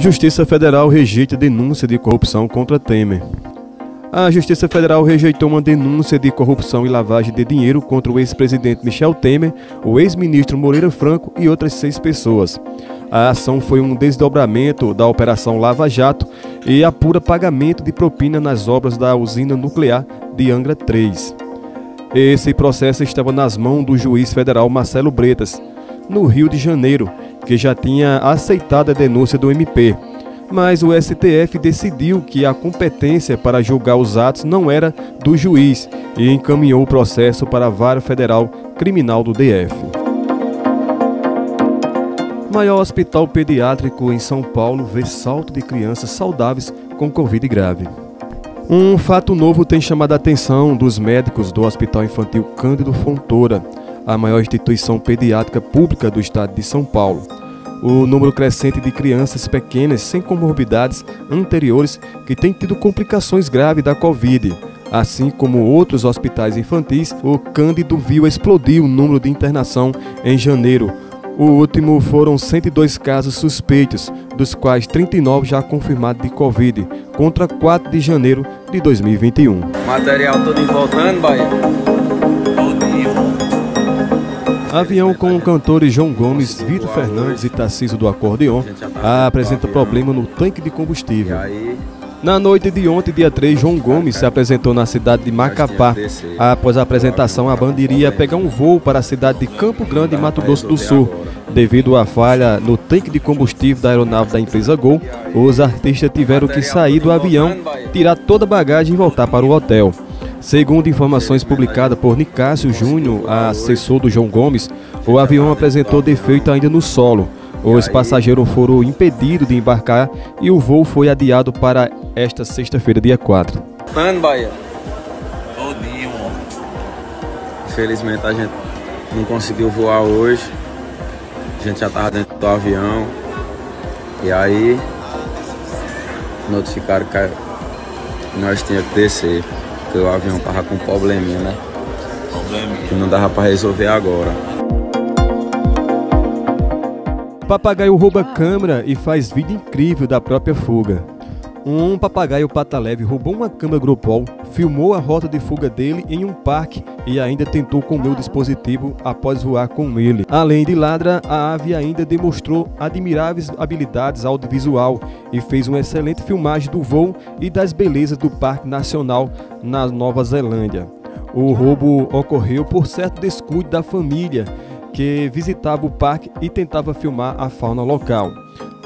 Justiça Federal rejeita denúncia de corrupção contra Temer. A Justiça Federal rejeitou uma denúncia de corrupção e lavagem de dinheiro contra o ex-presidente Michel Temer, o ex-ministro Moreira Franco e outras seis pessoas. A ação foi um desdobramento da Operação Lava Jato e apura pagamento de propina nas obras da usina nuclear de Angra 3. Esse processo estava nas mãos do juiz federal Marcelo Bretas, no Rio de Janeiro, que já tinha aceitado a denúncia do MP. Mas o STF decidiu que a competência para julgar os atos não era do juiz e encaminhou o processo para a Vara Federal Criminal do DF. Maior hospital pediátrico em São Paulo vê salto de crianças saudáveis com Covid grave. Um fato novo tem chamado a atenção dos médicos do Hospital Infantil Cândido Fontoura, a maior instituição pediátrica pública do estado de São Paulo. O número crescente de crianças pequenas sem comorbidades anteriores que têm tido complicações graves da Covid. Assim como outros hospitais infantis, o Cândido viu explodir o número de internação em janeiro, o último foram 102 casos suspeitos, dos quais 39 já confirmados de Covid, contra 4 de janeiro de 2021. Material todo voltando, Bahia. Avião com cantores João Gomes, Vitor Fernandes e Tarcísio do Acordeon apresenta problema no tanque de combustível. Na noite de ontem, dia 3, João Gomes se apresentou na cidade de Macapá. Após a apresentação, a banda iria pegar um voo para a cidade de Campo Grande, Mato Grosso do Sul. Devido à falha no tanque de combustível da aeronave da empresa Gol, os artistas tiveram que sair do avião, tirar toda a bagagem e voltar para o hotel. Segundo informações publicadas por Nicásio Júnior, assessor do João Gomes, o avião apresentou defeito ainda no solo. Os passageiros foram impedidos de embarcar e o voo foi adiado para esta sexta-feira, dia 4. Tando, Bahia. Todinho, Infelizmente a gente não conseguiu voar hoje. A gente já estava dentro do avião. E aí notificaram que nós tínhamos que descer. Porque o avião tava com probleminha, né? Probleminha. Que não dava para resolver agora. Papagaio rouba câmera e faz vídeo incrível da própria fuga. Um papagaio pata leve roubou uma câmera Grupol, filmou a rota de fuga dele em um parque e ainda tentou comer o dispositivo após voar com ele. Além de ladra, a ave ainda demonstrou admiráveis habilidades audiovisual e fez uma excelente filmagem do voo e das belezas do Parque Nacional na Nova Zelândia. O roubo ocorreu por certo descuido da família que visitava o parque e tentava filmar a fauna local.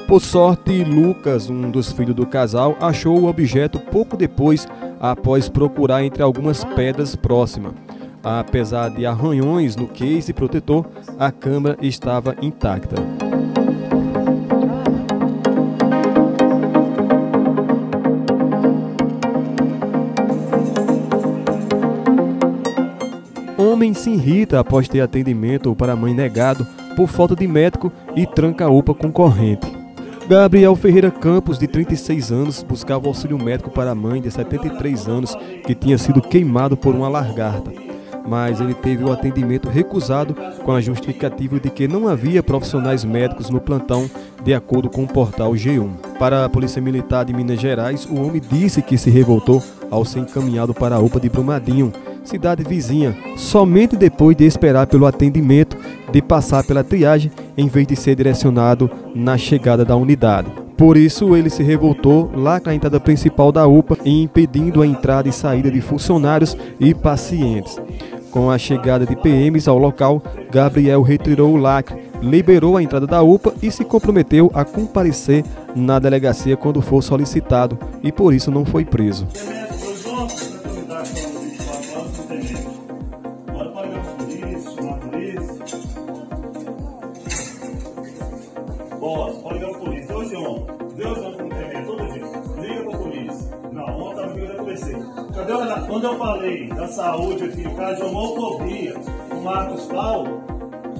Por sorte, Lucas, um dos filhos do casal, achou o objeto pouco depois, após procurar entre algumas pedras próximas. Apesar de arranhões no case protetor, a câmera estava intacta. Homem se irrita após ter atendimento para mãe negado por falta de médico e tranca a UPA concorrente. Gabriel Ferreira Campos, de 36 anos, buscava auxílio médico para a mãe de 73 anos que tinha sido queimado por uma lagarta. Mas ele teve o atendimento recusado com a justificativa de que não havia profissionais médicos no plantão, de acordo com o portal G1. Para a Polícia Militar de Minas Gerais, o homem disse que se revoltou ao ser encaminhado para a UPA de Brumadinho, cidade vizinha, somente depois de esperar pelo atendimento, de passar pela triagem, em vez de ser direcionado na chegada da unidade. Por isso, ele se revoltou lá na entrada principal da UPA, impedindo a entrada e saída de funcionários e pacientes. Com a chegada de PMs ao local, Gabriel retirou o lacre, liberou a entrada da UPA e se comprometeu a comparecer na delegacia quando for solicitado e por isso não foi preso. Pode ligar pra polícia. Então, senhor, Deus não com temer todo dia. Liga pra polícia. Não, ontem eu já conversei. Cadê o Quando eu falei da saúde aqui, caso de homofobia, o Marcos Paulo,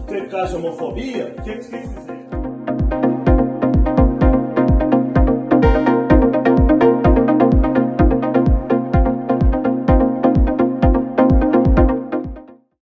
teve caso de homofobia, o que, que, que